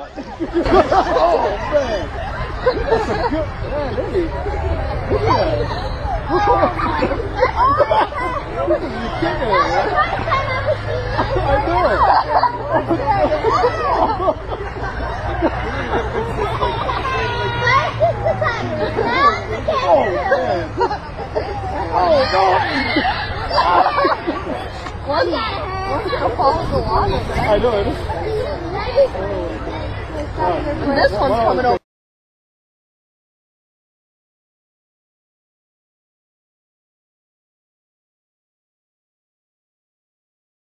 oh man, that's a good man. That is, yeah. Look at you kicking it. I know. Oh man. Oh no. One's, one's gonna fall in the water. I know it. And this one's coming over.